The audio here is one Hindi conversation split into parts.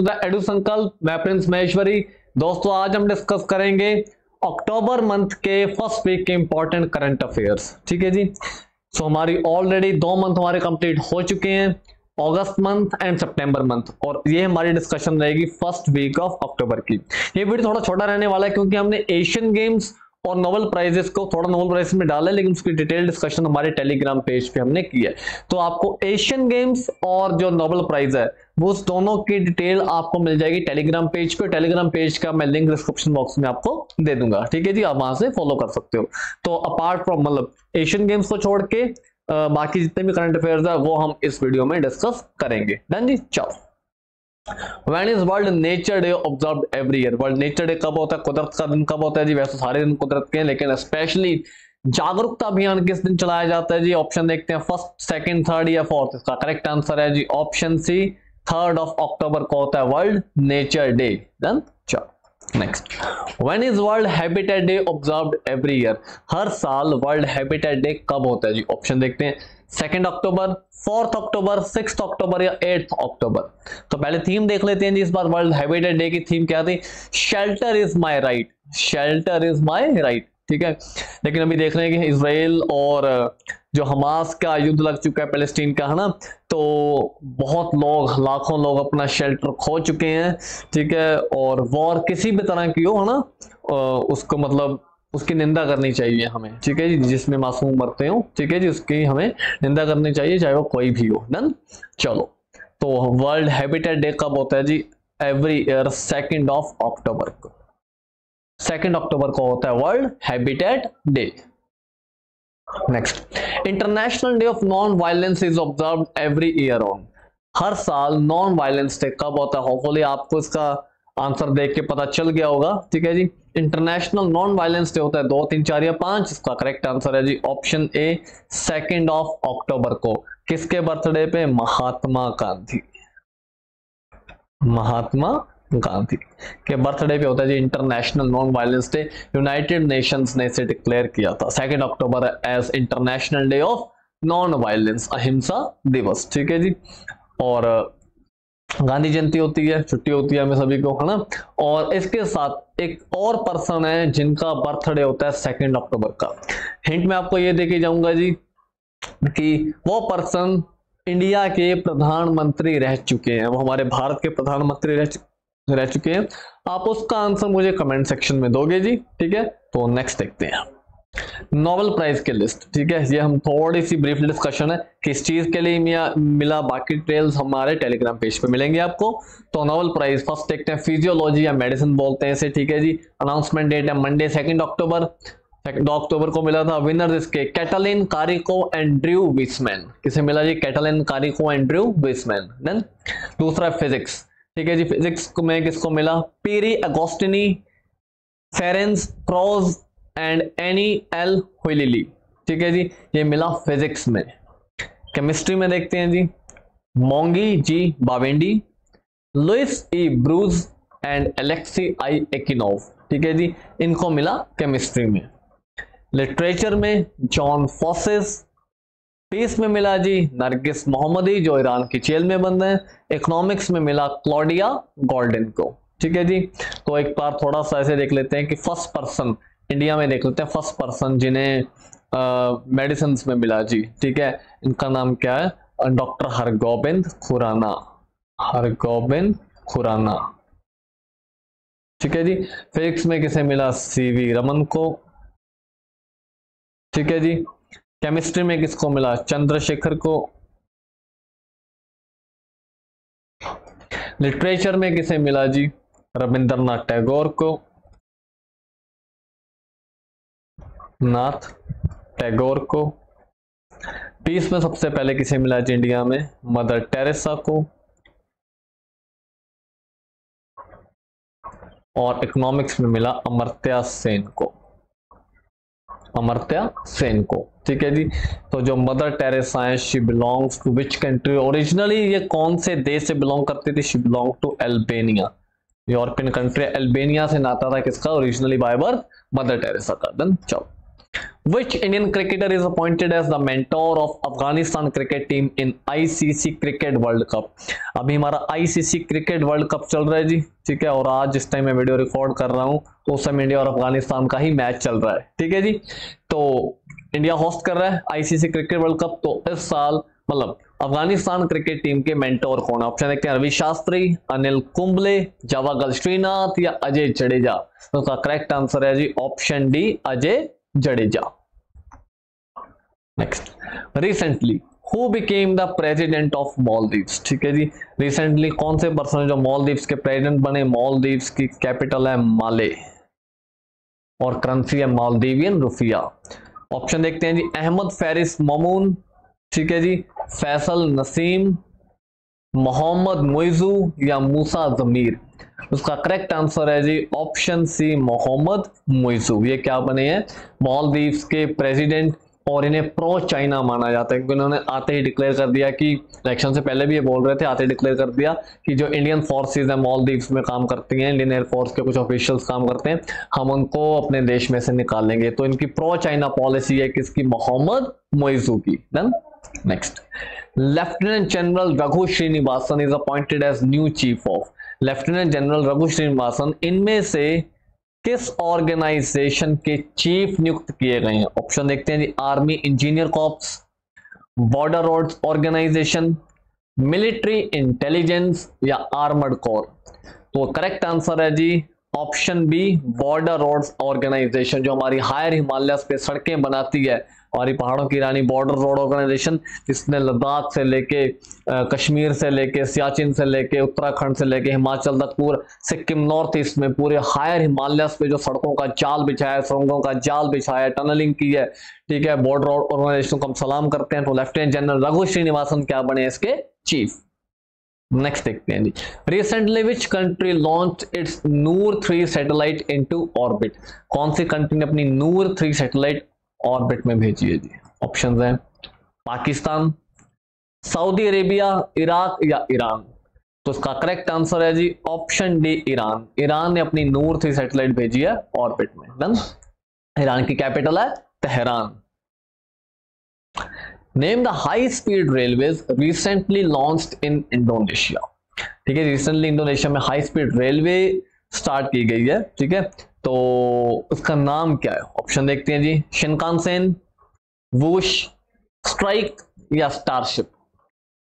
मैं महेश्वरी दोस्तों आज हम डिस्कस करेंगे अक्टूबर मंथ के फ़र्स्ट वीक के इंपॉर्टेंट करंट अफेयर्स ठीक है जी? सो so, हमारी ऑलरेडी दो मंथ हमारे कंप्लीट हो चुके हैं अगस्त मंथ एंड सितंबर मंथ और ये हमारी डिस्कशन रहेगी फ़र्स्ट वीक ऑफ़ अक्टूबर की। ये वीडियो थोड़ा छोटा रहने वाला है क्योंकि हमने एशियन गेम्स और नोबल प्राइजेस को थोड़ा नोबल प्राइज में डाला है लेकिन उसकी डिटेल डिस्कशन हमारे टेलीग्राम पेज पे हमने की है। तो आपको एशियन गेम्स और जो नोबल प्राइज है, वो उस दोनों की डिटेल आपको मिल जाएगी टेलीग्राम पेज पे। टेलीग्राम पेज का मैं लिंक डिस्क्रिप्शन बॉक्स में आपको दे दूँगा। ठीक है जी? आप वहाँ से फॉलो कर सकते हो। तो अपार्ट फ्रॉम मतलब एशियन गेम्स को छोड़ के बाकी जितने भी करंट अफेयर है, वो हम इस वीडियो में डिस्कस करेंगे। डन जी? चलो When is world nature day observe every year world nature day कब होता है? कुदरत का दिन कब होता है? जी, वैसे सारे दिन कुदरत के हैं, लेकिन स्पेशली जागरूकता अभियान किस दिन चलाया जाता है? जी ऑप्शन देखते हैं फ़र्स्ट सेकंड थर्ड या फोर्थ इसका करेक्ट आंसर है जी option C third of October को होता है वर्ल्ड नेचर डे डन चलो next when is world habitat day observe every year हर साल वर्ल्ड हैबिटेट डे कब होता है? जी ऑप्शन देखते हैं। Second October fourth October six October या एट्थ अक्टूबर तो पहले थीम देख लेते हैं जी इस बार वर्ल्ड हैबिटेट डे की थीम क्या थी? Shelter is my right shelter is my right ठीक है? लेकिन अभी देख रहे हैं कि इसराइल और जो हमास का युद्ध लग चुका है पैलेस्टीन का, है ना? तो बहुत लोग, लाखों लोग अपना शेल्टर खो चुके हैं। ठीक है? और वॉर किसी भी तरह की हो, है ना? उसको मतलब उसकी निंदा करनी चाहिए हमें, ठीक है जी? जिसमें मासूम मरते हो, ठीक है जी? उसकी हमें निंदा करनी चाहिए, चाहे वो कोई भी हो, डन? चलो तो वर्ल्ड हैबिटेट डे कब होता है जी? Every year second of October को। सेकेंड अक्टूबर को होता है world habitat day. Next, international day of non violence is observe every year on. हर साल नॉन वायलेंस डे कब होता है? होपफुली आपको इसका आंसर देख के पता चल गया होगा, ठीक है जी? इंटरनेशनल नॉन वायलेंस डे होता है, दो, तीन, चार या पाँच, इसका करेक्ट आंसर है जी option A second of October को। किसके बर्थडे पे? महात्मा गांधी। महात्मा गांधी। के बर्थडे पे होता है जी international non violence day United Nations ने इसे डिक्लेयर किया था। Second October as international day of non violence अहिंसा दिवस, ठीक है जी? और, गांधी जयंती होती है, छुट्टी होती है हमें सभी को, है ना? और इसके साथ एक और पर्सन है जिनका बर्थडे होता है सेकेंड अक्टूबर का। हिंट में आपको ये देखे जाऊँगा जी कि वो पर्सन इंडिया के प्रधानमंत्री रह चुके हैं। वो हमारे भारत के प्रधानमंत्री रह रह चुके हैं। आप उसका आंसर मुझे कमेंट सेक्शन में दोगे जी, ठीक है? तो नेक्स्ट देखते हैं। नोबल प्राइज के लिस्ट ठीक है? ये हम थोड़ी सी ब्रीफ डिस्कशन है किस चीज़ के लिए मिला बाकी डिटेल्स हमारे टेलीग्राम पेज पे मिलेंगे आपको। तो नोबल प्राइज फ़र्स्ट देखते हैं फिजियोलॉजी या मेडिसिन बोलते हैं इसे, ठीक है जी? अनाउंसमेंट डेट है मंडे सेकेंड अक्टूबर दो अक्टूबर को मिला था विनर इसके Katalin Kariko and Drew Weissman किसे मिला जी? Katalin Kariko and Drew Weissman then दूसरा फिजिक्स ठीक है जी? फिजिक्स में किसको मिला? Pierre Agostini Ferenc Krausz and Anne L'Huillier ठीक है जी? ये मिला फिजिक्स में। केमिस्ट्री में देखते हैं जी। Moungi G Bawendi Louis E Brus and Alexei I Ekimov ठीक है जी? इनको मिला केमिस्ट्री में। लिटरेचर में जॉन फोसिस पीस में मिला जी नरगिस मोहम्मदी, जो ईरान की जेल में बंद है। इकोनॉमिक्स में मिला क्लोडिया गोल्डन को ठीक है जी? तो एक बार थोड़ा सा ऐसे देख लेते हैं कि फ़र्स्ट पर्सन इंडिया में देख लेते हैं फ़र्स्ट पर्सन जिन्हें मेडिसिन में मिला जी, ठीक है? इनका नाम क्या है? डॉक्टर हरगोबिंद खुराना। हरगोबिंद खुराना। ठीक है जी? फिजिक्स में किसे मिला? सीवी रमन को। ठीक है जी? केमिस्ट्री में किसको मिला? चंद्रशेखर को। लिटरेचर में किसे मिला जी? रविंद्रनाथ टैगोर को। नाथ, टैगोर को। पीस में सबसे पहले किसे मिला जी इंडिया में? मदर टेरेसा को। और इकोनॉमिक्स में मिला अमर्त्या सेन को। अमर्त्या सेन को, ठीक है जी? तो जो मदर टेरेसा है she belongs to which country originally ये कौन से देश से बिलोंग करती थी? She belong to Albania European country Albania से नाता था किसका? Originally by birth Mother Teresa का। देन चलो। Which Indian cricketer is appointed as the mentor of Afghanistan cricket team in ICC Cricket World Cup? अभी हमारा ICC Cricket World Cup चल रहा है जी, ठीक है? और आज जिस टाइम मैं वीडियो रिकॉर्ड कर रहा हूँ तो उस समय इंडिया और अफ़गानिस्तान का ही मैच चल रहा है, ठीक है जी? तो इंडिया होस्ट कर रहा है आईसीसी क्रिकेट वर्ल्ड कप तो इस साल मतलब अफ़गानिस्तान क्रिकेट टीम के मेंटोर कौन है? ऑप्शन देखते हैं रवि शास्त्री, अनिल कुंबले जवागल श्रीनाथ या अजय जडेजा? उसका करेक्ट आंसर है जी option D Ajay Jadeja. Next recently who became the president of Maldives ठीक है जी? रिसेंटली कौन से पर्सन जो मॉलदीव्स के प्रेसिडेंट बने? मॉलदीव्स की कैपिटल है माले और करेंसी है मालदीवियन रुफिया ऑप्शन देखते हैं जी अहमद फेरिस ममून ठीक है जी? फैसल नसीम मोहम्मद मोइजू या मूसा जमीर उसका करेक्ट आंसर है जी ऑप्शन सी मोहम्मद मोइजू। ये क्या बने हैं? मॉलदीव्स के प्रेसिडेंट और इन्हें प्रो चाइना माना जाता है, क्योंकि उन्होंने आते ही डिक्लेयर कर दिया कि इलेक्शन से पहले भी ये बोल रहे थे, आते ही डिक्लेयर कर दिया कि जो इंडियन फोर्सेज हैं, मॉलदीव्स में काम करती हैं इंडियन एयरफोर्स के कुछ ऑफिशियल्स काम करते हैं, हम उनको अपने देश में से निकालेंगे तो इनकी प्रो चाइना पॉलिसी है किसकी? मोहम्मद मोइजू की। Done next lieutenant general Raghu Srinivasan is appointed as new chief of lieutenant general Raghu Srinivasan, इनमें से किस ऑर्गेनाइजेशन के चीफ नियुक्त किए गए हैं? ऑप्शन देखते हैं जी, army engineer corps border road organisation, military intelligence या आर्मर्ड कोर तो करेक्ट आंसर है जी option B, border roads organisation, जो हमारी हायर हिमालय पे सड़कें बनाती है। हमारी पहाड़ों की रानी बॉर्डर रोड ऑर्गेनाइजेशन, जिसने लद्दाख से लेके कश्मीर से लेके, सियाचिन से लेके, उत्तराखंड से लेके, हिमाचल तक, पूरा सिक्किम नॉर्थ ईस्ट में, पूरे हायर हिमालय पे जो सड़कों का जाल बिछाया है, सुरंगों का जाल बिछाया है, टनलिंग की है, ठीक है, बॉर्डर रोड ऑर्गेनाइजेशन को हम सलाम करते हैं। तो लेफ्टिनेंट जनरल रघु श्रीनिवासन क्या बने इसके चीफ? नेक्स्ट देखते हैं जी। Recently which country launch its Noor three satellite into orbit कौन सी कंट्री ने अपनी नूर थ्री सैटेलाइट ऑर्बिट में भेजी है जी? ऑप्शन है, पाकिस्तान सऊदी अरेबिया इराक या ईरान तो इसका करेक्ट आंसर है जी ऑप्शन डी ईरान ईरान ने अपनी नूर थ्री सैटेलाइट भेजी है ऑर्बिट में। ईरान की कैपिटल है Tehran name the high speed railways recently launched in Indonesia ठीक है रिसेंटली इंडोनेशिया में हाई स्पीड रेलवे स्टार्ट की गई है, ठीक है? तो उसका नाम क्या है? ऑप्शन देखते हैं जी। शिनकानसेन वुश स्ट्राइक या स्टारशिप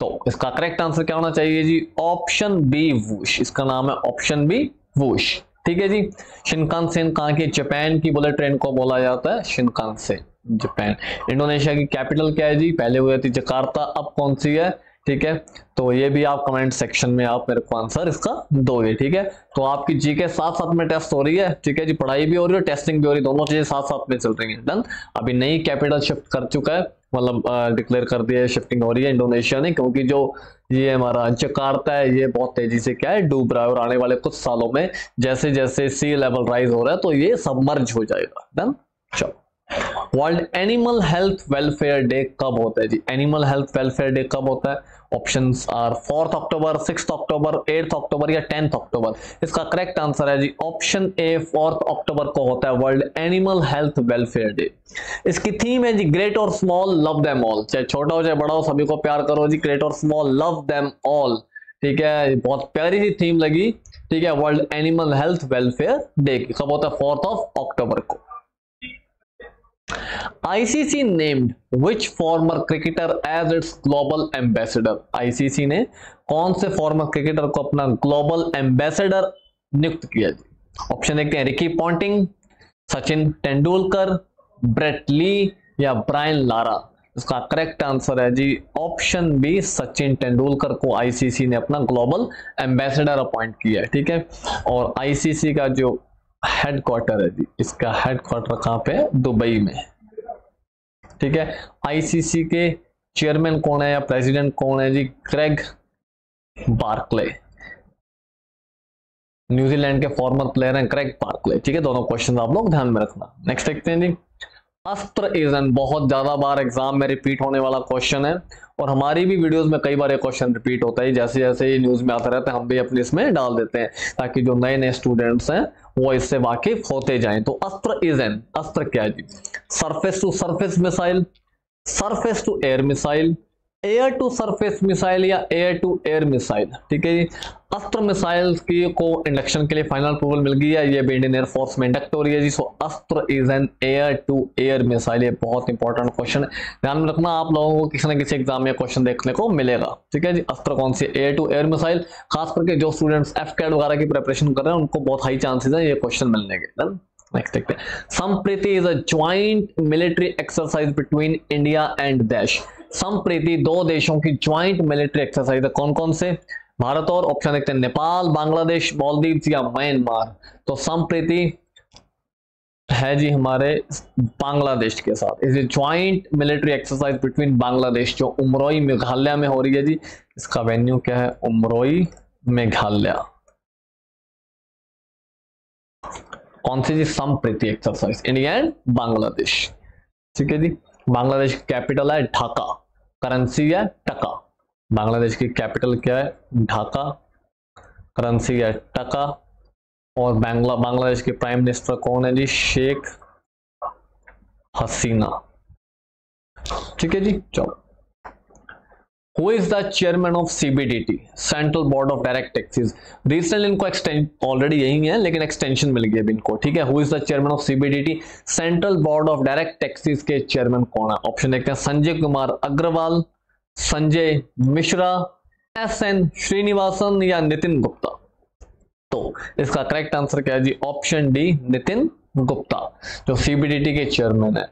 तो इसका करेक्ट आंसर क्या होना चाहिए जी? ऑप्शन बी वुश इसका नाम है ऑप्शन बी वुश ठीक है जी? शिनकानसेन कहाँ की? जापान की बुलेट ट्रेन को बोला जाता है शिनकानसेन जापान। इंडोनेशिया की कैपिटल क्या है जी? पहले हुई थी जकार्ता, अब कौन सी है? ठीक है? तो ये भी आप कमेंट सेक्शन में आप मेरे को आंसर इसका दोगे, ठीक है? तो आपकी जी के साथ साथ में टेस्ट हो रही है, ठीक है जी? पढ़ाई भी हो रही है टेस्टिंग भी हो रही है, दोनों चीज़ें साथ साथ में चल रही है। डन अभी नई कैपिटल शिफ्ट कर चुका है मतलब डिक्लेयर कर दिया है शिफ्टिंग हो रही है इंडोनेशिया ने, क्योंकि जो ये हमारा जकार्ता है, ये बहुत तेज़ी से क्या है, डूब रहा है और आने वाले कुछ सालों में जैसे जैसे सी लेवल राइज हो रहा है तो ये सबमर्ज हो जाएगा। डन चलो। World animal health welfare day कब होता है जी? एनिमल हेल्थ वेलफेयर डे कब होता है? Options are fourth October six October eighth October या टेंथ अक्टूबर इसका करेक्ट आंसर है जी ऑप्शन ए फोर्थ अक्टूबर को होता है world animal health welfare day इसकी थीम है जी ग्रेट और स्मॉल लव देम ऑल चाहे छोटा हो, चाहे बड़ा हो, सभी को प्यार करो जी ग्रेट और स्मॉल लव देम ऑल ठीक है? बहुत प्यारी थीम लगी। ठीक है? World animal health welfare day कब होता है? फोर्थ ऑफ़ अक्टूबर को। ICC named which former cricketer as its global ambassador ICC ने कौन से फॉर्मर क्रिकेटर को अपना ग्लोबल एम्बेसडर नियुक्त किया ऑप्शन देखते हैं Ricky Ponting Sachin Tendulkar Brett Lee या ब्रायन लारा इसका करेक्ट आंसर है जी। ऑप्शन बी सचिन तेंदुलकर को आईसीसी ने अपना ग्लोबल एम्बेसडर अपॉइंट किया है, ठीक है? और आईसीसी का जो हेडक्वार्टर है जी। इसका हेडक्वार्टर कहाँ पे दुबई में। ठीक है? आईसीसी के चेयरमैन कौन है या प्रेसिडेंट कौन है जी? क्रेग बार्कले न्यूजीलैंड के फॉर्मर प्लेयर हैं क्रेग बार्कले ठीक है? दोनों क्वेश्चन आप लोग ध्यान में रखना। नेक्स्ट देखते हैं जी। अस्त्र इज़ एन बहुत ज़्यादा बार एग्ज़ाम में रिपीट होने वाला क्वेश्चन है। और हमारी भी वीडियोस में कई बार ये क्वेश्चन रिपीट होता है। जैसे जैसे ये न्यूज़ में आता रहता है, हम भी अपने इसमें डाल देते हैं, ताकि जो नए नए स्टूडेंट्स हैं, वो इससे वाकिफ होते जाएँ। तो अस्त्र इज़ एन अस्त्र क्या जी? Surface to surface missile surface to air missile air to surface missile या एयर टू एयर मिसाइल ठीक है जी। अस्त्र मिसाइल की को इंडक्शन के लिए फाइनल अप्रूवल मिल गई है। ये भी इंडियन एयरफोर्स में इंडक्ट हो रही है जी। So Astra is an air to air missile ये बहुत इंपॉर्टेंट क्वेश्चन ध्यान में रखना, आप लोगों को किसी ना किसी एग्ज़ाम में क्वेश्चन देखने को मिलेगा। ठीक है जी। अस्त्र कौन सी? एयर टू एयर मिसाइल खास करके जो स्टूडेंट्स एफ़ कैड वगैरह की प्रिपरेशन कर रहे हैं, उनको बहुत हाई चांसेस है ये क्वेश्चन मिलने के। नेक्स्ट देखते हैं। Sampriti is a joint military exercise between India and देश संप्रीति, दो देशों की ज्वाइंट मिलिट्री एक्सरसाइज है कौन कौन से? भारत और ऑप्शन देखते हैं, नेपाल, बांग्लादेश मालदीव या म्यांमार। तो संप्रीति है जी हमारे बांग्लादेश के साथ। Is joint military exercise between Bangladesh, जो उमरोई, मेघालय में हो रही है जी, इसका वेन्यू क्या है? उमरोई, मेघालय। कौन सी जी? Sampriti exercise India and Bangladesh. ठीक है जी, बांग्लादेश कैपिटल है ढाका। करेंसी है टका। बांग्लादेश की कैपिटल क्या है? ढाका। करेंसी है टका। और बांग्ला बांग्लादेश के प्राइम मिनिस्टर कौन है जी? शेख हसीना। ठीक है जी, चलो। Who is the chairman of CBDT central board of direct taxes recently इनको ऑलरेडी यही है, लेकिन एक्सटेंशन मिल गया इनको, ठीक है? Who is the chairman of CBDT central board of direct taxes के चेयरमैन कौन है? ऑप्शन देखते हैं, संजय कुमार अग्रवाल, संजय मिश्रा एस एन श्रीनिवासन या नितिन गुप्ता? तो इसका करेक्ट आंसर क्या है जी? ऑप्शन डी नितिन गुप्ता, जो सीबीडीटी के चेयरमैन है।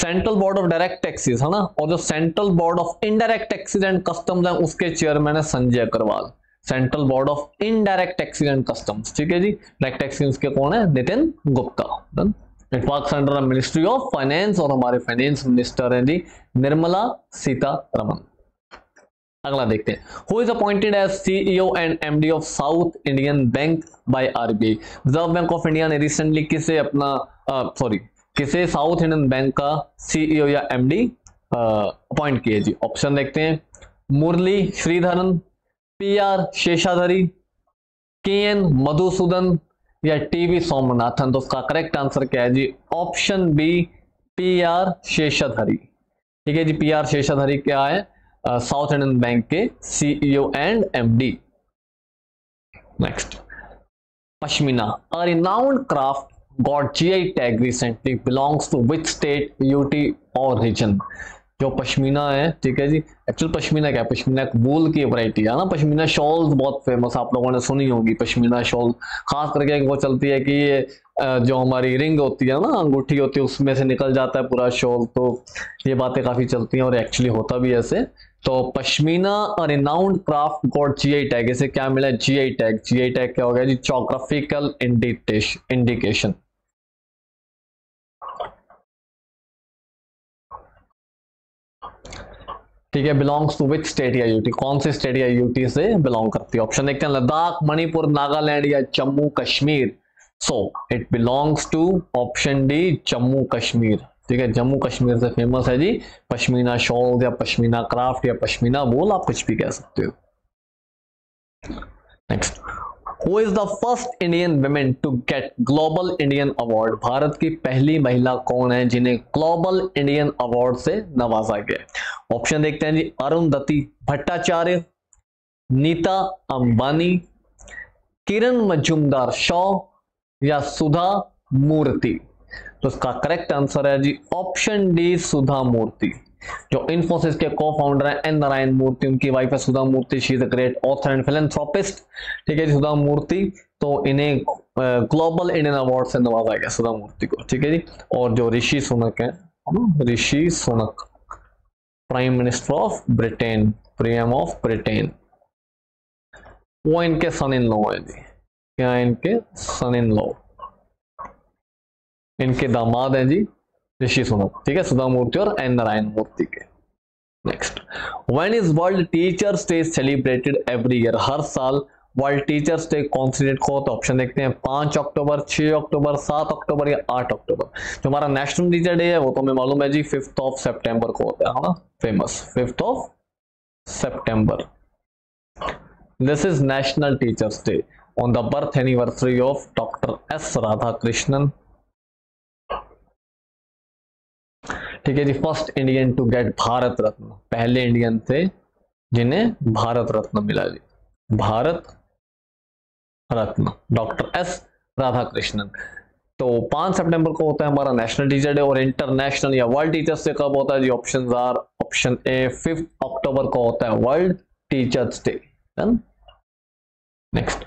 Central board of direct taxes है ना? और जो central board of indirect taxes and customs है, उसके चेयरमैन है Sanjay Agarwal. Central board of indirect taxes and customs ठीक है जी? डायरेक्ट टैक्सेस के कौन है? Nitin Gupta. It works under ministry of finance और हमारे फाइनेंस मिनिस्टर है जी निर्मला सीतारमन। अगला देखते हैं। Who is appointed as CEO and MD of South Indian bank by RBI reserve bank of India ने रिसेंटली किसे अपना सॉरी किसे साउथ इंडियन बैंक का सीईओ या एमडी अपॉइंट किए? जी ऑप्शन देखते हैं। Murali, Sridharan P R Seshadri K N Madhusudan या टीवी सोमनाथन। तो उसका करेक्ट आंसर क्या है? जी option B P R Seshadri. ठीक है जी पी आर शेषाधरी क्या है? साउथ इंडियन बैंक के CEO and MD next pashmina. A renowned craft got GI tag recently belongs to which state UT और रीजन जो पश्मीना है, ठीक है जी? एक्चुअल पश्मीना क्या? पश्मीना एक वूल की वैरायटी है ना? पश्मीना शॉल्स बहुत फ़ेमस आप लोगों ने सुनी होगी पश्मीना शॉल खास करके वो चलती है कि ये जो हमारी रिंग होती है ना, अंगूठी होती है, उसमें से निकल जाता है पूरा शॉल तो ये बातें काफ़ी चलती हैं और एक्चुअली होता भी ऐसे। तो pashmina renowned craft got GI tag इसे क्या मिला? जीआई टैग जीआई टैग क्या हो गया जी? जोग्राफिकल इंडिकेशन ठीक है बिलोंग्स टू विच स्टेट या यूटी कौन से स्टेट या यूटी से बिलोंग करती है? ऑप्शन देखते हैं, लद्दाख, मणिपुर, नागालैंड या Jammu Kashmir. So it belongs to option D Jammu Kashmir. ठीक है, जम्मू कश्मीर से फ़ेमस है जी। पश्मीना शॉल या पश्मीना क्राफ्ट या पश्मीना बोल आप कुछ भी कह सकते हो। Next who is the first Indian women to get global Indian award Bharat की पहली महिला कौन है जिन्हें ग्लोबल इंडियन अवार्ड से नवाजा गया? ऑप्शन देखते हैं जी, अरुंधति भट्टाचार्य, नीता अंबानी, किरण मजुमदार शॉ या सुधा मूर्ति? तो इसका करेक्ट आंसर है जी ऑप्शन डी सुधा मूर्ति। जो इन्फोसिस के को फाउंडर है एन नारायण मूर्ति उनकी वाइफ है Sudha Murthy she is great author and philanthropist ठीक है सुधा मूर्ति तो इन्हें ग्लोबल इंडियन अवार्ड से नवाजा गया सुधा मूर्ति को, ठीक है जी? और जो ऋषि सुनक है, Rishi Sunak prime minister of Britain premier of Britain वो इनके सन इन लॉ है जी। क्या इनके? सन इन लॉ इनके दामाद हैं जी। ऋषि सुनक ठीक है? सुधा मूर्ति और एन नारायण मूर्ति के। Next when is world teachers day celebrated every year हर साल वर्ल्ड टीचर्स डे कौन सी डेट को है ऑप्शन देखते हैं। पाँच अक्टूबर, छह अक्टूबर, सात अक्टूबर या आठ अक्टूबर। जो हमारा नेशनल टीचर डे है, वो तो हमें मालूम है जी फिफ्थ ऑफ़ सेप्टेम्बर को होता है famous fifth of September this is national teachers day on the birth anniversary of doctor S Radhakrishnan ठीक है जी first Indian to get Bharat Ratna पहले इंडियन थे जिन्हें भारत रत्न मिला जी। Bharat Ratna doctor S Radhakrishnan तो पाँच सितंबर को होता है हमारा नेशनल टीचर डे और इंटरनेशनल या वर्ल्ड टीचर्स डे कब होता है जी? Option are option A fifth October को होता है world teachers day next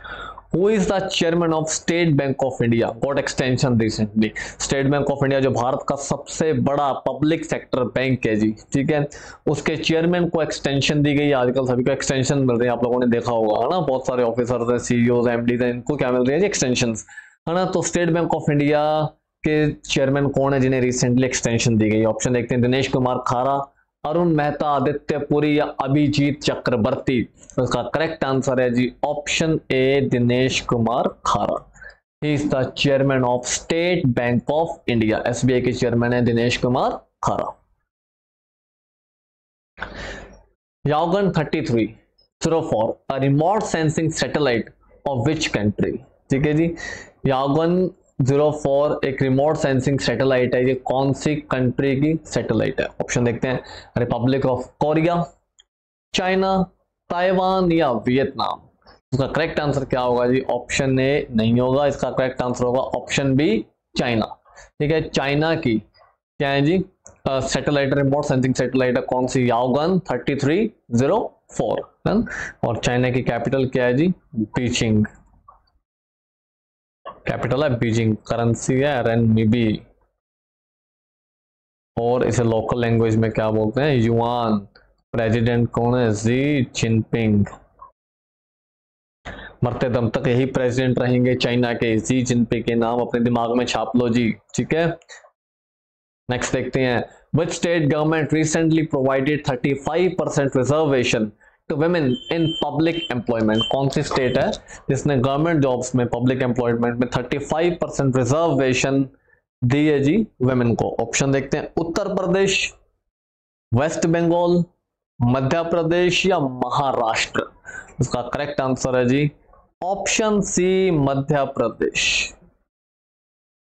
who is the chairman of state bank of india? Got extension recently? State bank of india, जो भारत का सबसे बड़ा पब्लिक सेक्टर बैंक है जी, ठीक है? उसके चेयरमैन को एक्सटेंशन दी गई आजकल सभी को एक्सटेंशन मिल रही है। आप लोगों ने देखा होगा, है ना? बहुत सारे ऑफिसर हैं सीईओ एमडी हैं, इनको क्या मिल रही है जी? एक्सटेंशन है ना? तो स्टेट बैंक ऑफ़ इंडिया के चेयरमैन कौन है जिन्हें रिसेंटली एक्सटेंशन दी गई ऑप्शन देखते हैं, दिनेश कुमार खारा अरुण मेहता, आदित्य पुरी या अभिजीत चक्रवर्ती? इसका करेक्ट आंसर है जी option A Dinesh Kumar Khara. He is the chairman of State Bank of India SBI के चेयरमैन है Dinesh Kumar Khara. Yaogan 33 four a remote sensing satellite of which country ठीक है जी यागन ज़ीरो फोर एक रिमोट सेंसिंग सैटेलाइट है। ये कौन सी कंट्री की सैटेलाइट है? ऑप्शन देखते हैं। Republic of Korea China Taiwan या वियतनाम इसका करेक्ट आंसर क्या होगा जी? ऑप्शन ए नहीं होगा। इसका करेक्ट आंसर होगा ऑप्शन बी चाइना ठीक है? चाइना की क्या है जी? सैटेलाइट रिमोट सेंसिंग सैटेलाइट है। कौन सी? Yaogan thirty three zero four और चाइना की कैपिटल क्या है जी? बीचिंग कैपिटल है बीजिंग करेंसी है रेनमीबी और इसे लोकल लैंग्वेज में क्या बोलते हैं? युआन प्रेसिडेंट कौन है? जी जिनपिंग मरते दम तक यही प्रेसिडेंट रहेंगे चाइना के. जी जिनपिंग के नाम अपने दिमाग में छाप लो जी. ठीक है? नेक्स्ट देखते हैं. Which state government recently provided 35 percent reservation to women in public employment कौन सी स्टेट है जिसने गवर्नमेंट जॉब्स में पब्लिक एम्प्लॉयमेंट में 35 परसेंट रिजर्वेशन दी है जी वेमेन को? ऑप्शन देखते हैं, उत्तर प्रदेश वेस्ट बंगाल मध्य प्रदेश या महाराष्ट्र? इसका करेक्ट आंसर है जी ऑप्शन सी मध्य प्रदेश।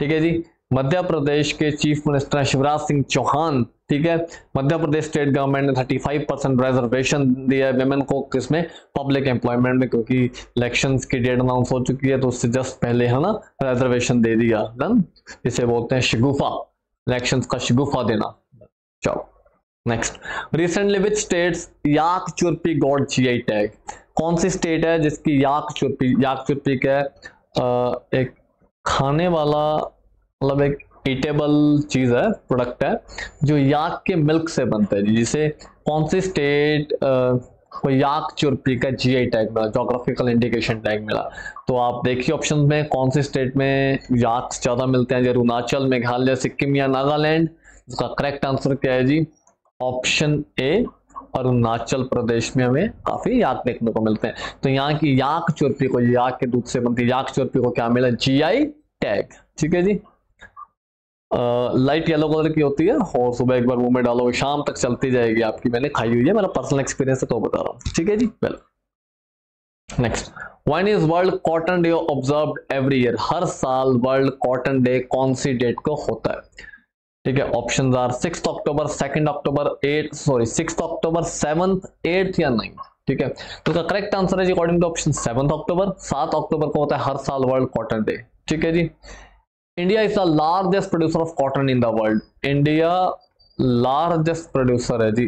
ठीक है जी, मध्य प्रदेश के चीफ मिनिस्टर शिवराज सिंह चौहान ठीक है? मध्य प्रदेश स्टेट गवर्नमेंट ने 35 परसेंट रिजर्वेशन दिया है वेमेन को किसमें पब्लिक एम्प्लॉयमेंट में, क्योंकि इलेक्शंस की डेट अनाउंस हो चुकी है तो उससे जस्ट पहले, है ना रिजर्वेशन दे दिया। डन इसे बोलते हैं शिगुफा। इलेक्शंस का शिगुफा देना। चलो next recently which states yak churpi got GI tag कौन सी स्टेट है जिसकी याक चुरपी याक चुरपी का एक खाने वाला मतलब एक ईटेबल चीज़ है प्रोडक्ट है, जो याक के मिल्क से बनता है। जिसे कौन सी स्टेट को याक चुरपी का जीआई टैग मिला जोग्राफिकल इंडिकेशन टैग मिला तो आप देखिए ऑप्शन में कौन सी स्टेट में याक ज़्यादा मिलते हैं, जैसे अरुणाचल, मेघालय, सिक्किम या नागालैंड? इसका करेक्ट आंसर क्या है जी? ऑप्शन ए अरुणाचल प्रदेश में हमें काफ़ी याक देखने को मिलते हैं। तो यहाँ की याक चुरपी को, याक के दूध से बनती याक चुरपी को क्या मिला? जीआई टैग ठीक है जी? लाइट येलो कलर की होती है और सुबह एक बार मुँह में डालो, शाम तक चलती जाएगी आपकी, मैंने खाई हुई है, मेरा पर्सनल एक्सपीरियंस है तो बता रहा हूँ। ठीक है जी? Well next one is world cotton day observe every year हर साल वर्ल्ड कॉटन डे कौन सी डेट को होता है? ठीक है option are six October second October eight sorry six October seventh eight या नाइन्थ ठीक है? तो इसका करेक्ट आंसर है जी according to option seventh October सात अक्टूबर को होता है हर साल वर्ल्ड कॉटन डे ठीक है जी? India is the largest producer of cotton in the world India largest producer है जी।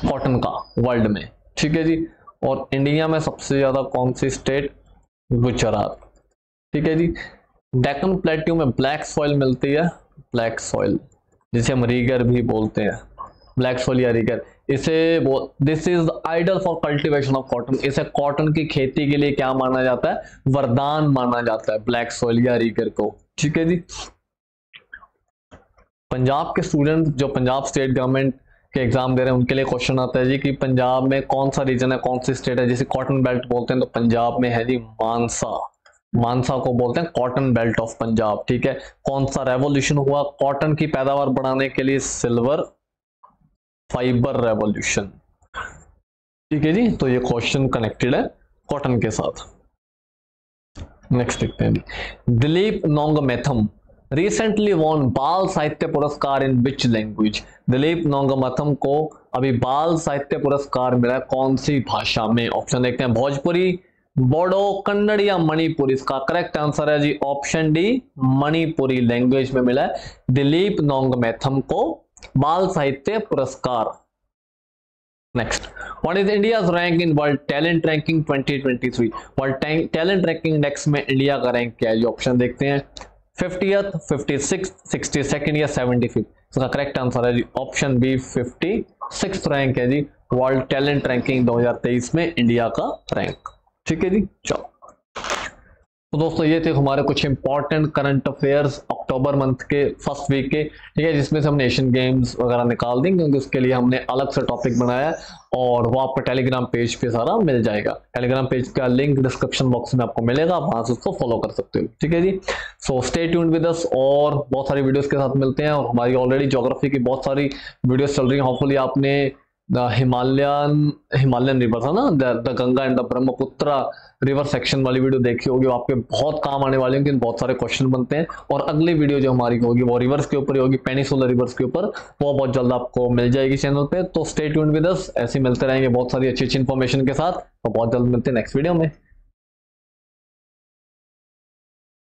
कॉटन का वर्ल्ड में। ठीक है जी? और इंडिया में सबसे ज़्यादा कौन सी स्टेट गुजरात ठीक है जी? डेकन प्लेट्यू में ब्लैक सॉइल मिलती है। ब्लैक सॉइल जिसे हम रीगर भी बोलते हैं। ब्लैक सॉइल या रीगर इसे this is ideal for cultivation of cotton इसे कॉटन की खेती के लिए क्या माना जाता है? वरदान माना जाता है ब्लैक सोल या रीगर को। ठीक है जी? पंजाब के स्टूडेंट जो पंजाब स्टेट गवर्नमेंट के एग्ज़ाम दे रहे हैं, उनके लिए क्वेश्चन आता है जी कि पंजाब में कौन सा रीजन है, कौन सी स्टेट है, जैसे कॉटन बेल्ट बोलते हैं तो पंजाब में है जी मानसा। मानसा को बोलते हैं कॉटन बेल्ट ऑफ़ पंजाब, ठीक है? कौन सा रेवोल्यूशन हुआ? कॉटन की पैदावार बढ़ाने के लिए सिल्वर फाइबर रेवोल्यूशन। ठीक है जी तो ये क्वेश्चन कनेक्टेड है कॉटन के साथ। नेक्स्ट देखते हैं दिलीप नोंगमेथम रिसेंटली वॉन बाल साहित्य पुरस्कार इन विच लैंग्वेज दिलीप नोंगमथम को अभी बाल साहित्य पुरस्कार मिला कौन सी भाषा में? ऑप्शन देखते हैं, भोजपुरी, बोडो, कन्नड़ या मणिपुरी? इसका करेक्ट आंसर है जी ऑप्शन डी मणिपुरी लैंग्वेज में मिला है। दिलीप नोंगमेथम को Bal Sahitya Puraskar. Next what is India rank in world talent ranking 2023 world talent ranking index में इंडिया का रैंक क्या है? ये ऑप्शन देखते हैं। फिफ्टी सिक्स सिक्सटी सेकेंड या सेवेंटी फिफ्थ इसका करेक्ट आंसर है जी option B fifty six rank है जी वर्ल्ड टैलेंट रैंकिंग 2023 में इंडिया का रैंक ठीक है जी? चलो। तो दोस्तों, ये थे हमारे कुछ important current affairs October month के फ़र्स्ट वीक के, ठीक है, जिसमें से हमने एशियन गेम्स वगैरह निकाल देंगे, क्योंकि उसके लिए हमने अलग से टॉपिक बनाया और वो आपको टेलीग्राम पेज पे सारा मिल जाएगा। टेलीग्राम पेज का लिंक डिस्क्रिप्शन बॉक्स में आपको मिलेगा, आप वहाँ से उसको फॉलो कर सकते हो, ठीक है जी? So stay tuned with us और बहुत सारी वीडियोस के साथ मिलते हैं और हमारी ऑलरेडी ज्योग्राफी की बहुत सारी वीडियोस चल रही है। होपफुली आपने द हिमालयन हिमालयन रिवर था ना? The Ganga and the Brahmaputra river section वाली वीडियो देखी होगी आपके बहुत काम आने वाले होंगे, बहुत सारे क्वेश्चन बनते हैं। और अगली वीडियो जो हमारी होगी, वो रिवर्स के ऊपर होगी पेनिसोलर रिवर्स के ऊपर। वो बहुत जल्द आपको मिल जाएगी चैनल पे। तो स्टे ट्यून विद अस ऐसे मिलते रहेंगे बहुत सारी अच्छी अच्छी इन्फॉर्मेशन के साथ। तो बहुत जल्द मिलते हैं नेक्स्ट वीडियो में।